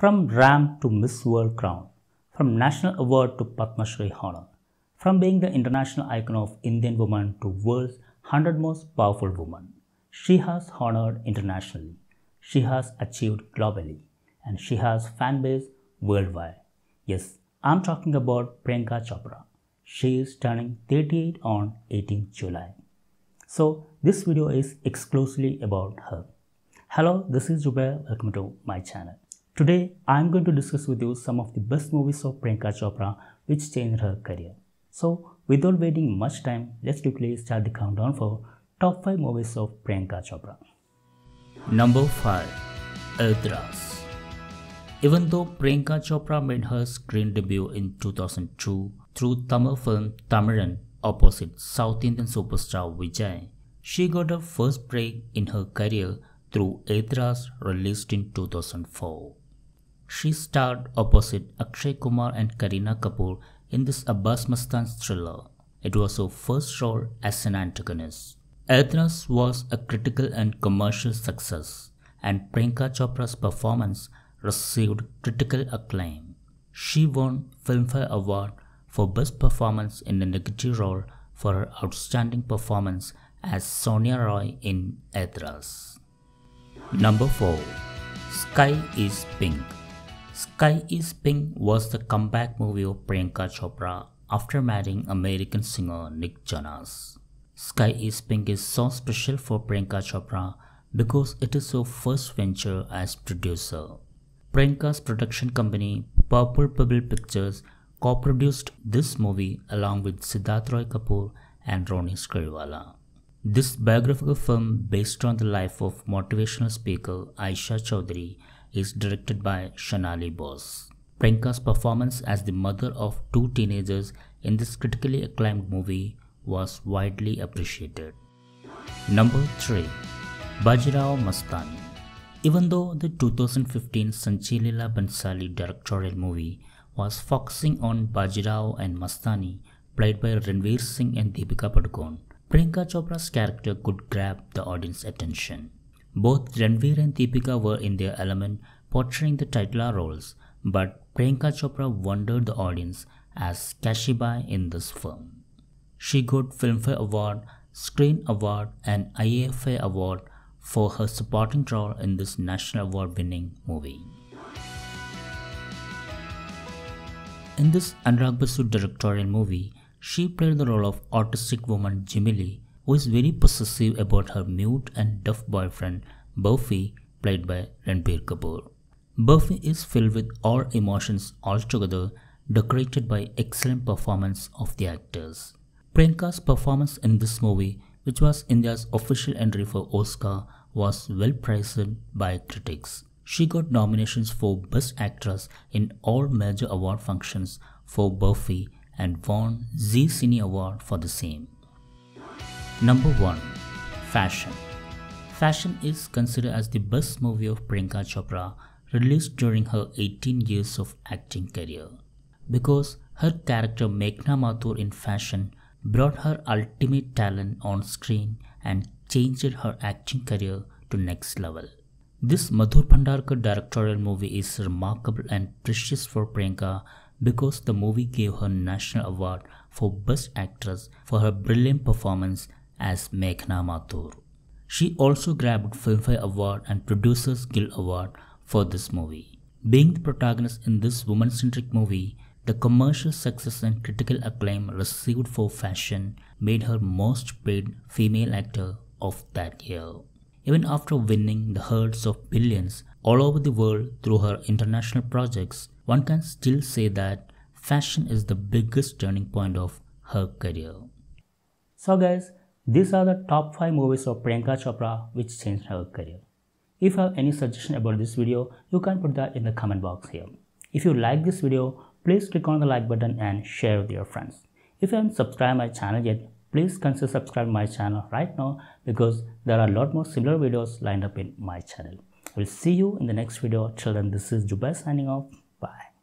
From RAM to Miss World crown, from National Award to Padma Shri honor, from being the international icon of Indian woman to world's 100 most powerful woman, she has honored internationally, she has achieved globally, and she has fan base worldwide. Yes, I'm talking about Priyanka Chopra. She is turning 38 on 18 July. So this video is exclusively about her. Hello, this is Jubair. Welcome to my channel. Today, I'm going to discuss with you some of the best movies of Priyanka Chopra which changed her career. So, without waiting much time, let's quickly start the countdown for top 5 movies of Priyanka Chopra. Number 5 Aitraaz Even though Priyanka Chopra made her screen debut in 2002 through Tamil film Tamilan opposite South Indian superstar Vijay, she got her first break in her career through Aitraaz released in 2004. She starred opposite Akshay Kumar and Kareena Kapoor in this Abbas Mastan thriller. It was her first role as an antagonist. Aitraaz was a critical and commercial success, and Priyanka Chopra's performance received critical acclaim. She won Filmfare Award for Best Performance in a Negative Role for her outstanding performance as Sonia Roy in Aitraaz. Number 4 Sky is Pink Sky is Pink was the comeback movie of Priyanka Chopra after marrying American singer Nick Jonas. Sky is Pink is so special for Priyanka Chopra because it is her first venture as producer. Priyanka's production company Purple Pebble Pictures co-produced this movie along with Siddharth Roy Kapoor and Ronnie Screwvala. This biographical film based on the life of motivational speaker Aisha Chaudhary is directed by Shonali Bose. Priyanka's performance as the mother of two teenagers in this critically acclaimed movie was widely appreciated. Number 3 Bajirao Mastani Even though the 2015 Sanjay Leela Bhansali directorial movie was focusing on Bajirao and Mastani played by Ranveer Singh and Deepika Padukone, Priyanka Chopra's character could grab the audience attention. Both Ranveer and Deepika were in their element portraying the titular roles, but Priyanka Chopra wondered the audience as Kashibai in this film. She got Filmfare Award, Screen Award and IIFA Award for her supporting role in this national award winning movie. In this Anurag Basu directorial movie, she played the role of autistic woman Jhilmil who is very possessive about her mute and deaf boyfriend Barfi played by Ranbir Kapoor. Barfi is filled with all emotions altogether decorated by excellent performance of the actors. Priyanka's performance in this movie, which was India's official entry for Oscar, was well praised by critics. She got nominations for Best Actress in all major award functions for Barfi and won Zee Cine Award for the same. Number 1 Fashion Fashion is considered as the best movie of Priyanka Chopra released during her 18 years of acting career because her character Meghna Mathur in Fashion brought her ultimate talent on screen and changed her acting career to next level. This Madhur Bhandarkar directorial movie is remarkable and precious for Priyanka because the movie gave her national award for best actress for her brilliant performance as Meghna Mathur. She also grabbed Filmfare Award and Producers Guild Award for this movie. Being the protagonist in this woman-centric movie, the commercial success and critical acclaim received for Fashion made her most paid female actor of that year. Even after winning the herds of billions all over the world through her international projects, one can still say that fashion is the biggest turning point of her career. So guys, these are the top 5 movies of Priyanka Chopra which changed her career. If you have any suggestion about this video, you can put that in the comment box here. If you like this video, please click on the like button and share with your friends. If you haven't subscribed my channel yet, please consider subscribing my channel right now because there are a lot more similar videos lined up in my channel. I will see you in the next video. Then, this is Jubair signing off. Bye.